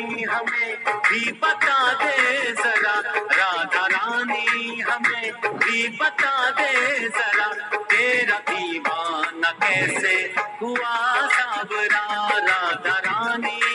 रानी हमें, भी बता दे जरा। राधा रानी हमें, भी बता दे जरा। तेरा दीवाना कैसे हुआ सावरा? राधा रानी